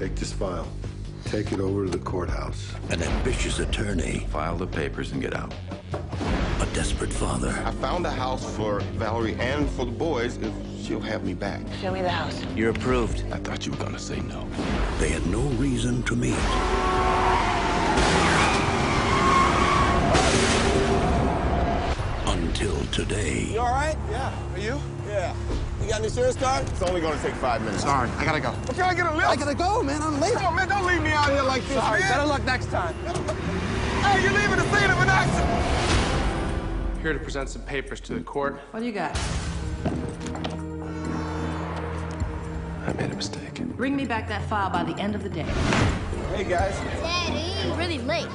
Take this file. Take it over to the courthouse. An ambitious attorney, File the papers and get out. a desperate father, I found a house for Valerie and for the boys if she'll have me back. Show me the house. You're approved. I thought you were gonna say no. they had no reason to meet. Until today. You all right? Yeah. Are you? Yeah. You got an insurance card? It's only gonna take five minutes. Sorry, I gotta go. Well, can I get a lift? I gotta go, man. I'm late. Come on, man, don't leave me out here like this, Sorry. man. Better luck next time. Hey, you're leaving the scene of an accident. Here to present some papers to the court. What do you got? I made a mistake. Bring me back that file by the end of the day. Hey, guys. Daddy, you're really late.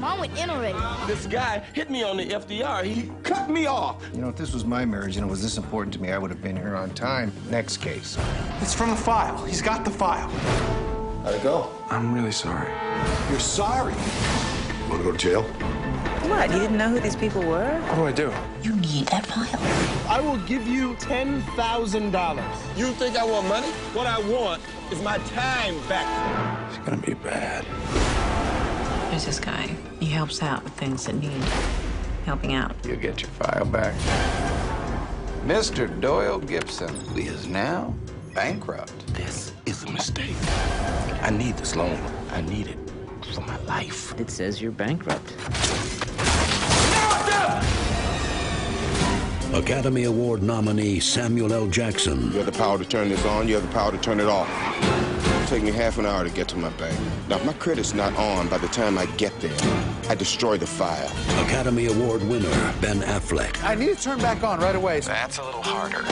Mom went in already. This guy hit me on the FDR. He cut me off. You know, if this was my marriage and it was this important to me, I would have been here on time. Next case. It's from the file. He's got the file. How'd it go? I'm really sorry. You're sorry. You Want to go to jail? What? You didn't know who these people were? What do I do? You need that file. I will give you $10,000. You think I want money? What I want is my time back. It's gonna be bad. There's this guy. He helps out with things that need helping out. You get your file back. Mr. Doyle Gibson He is now bankrupt. This is a mistake. I need this loan. I need it for my life. It says you're bankrupt. Academy Award nominee Samuel L. Jackson You have the power to turn this on, you have the power to turn it off. It'll take me half an hour to get to my bank. Now, if my credit's not on by the time I get there, I destroy the file. Academy Award winner Ben Affleck, I need to turn back on right away. That's a little harder.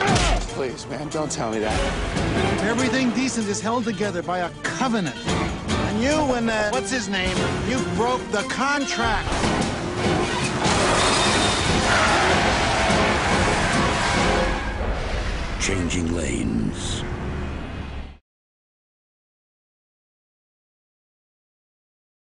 Please, man, don't tell me that. Everything decent is held together by a covenant. And you and, uh, what's his name? You broke the contract. Changing Lanes.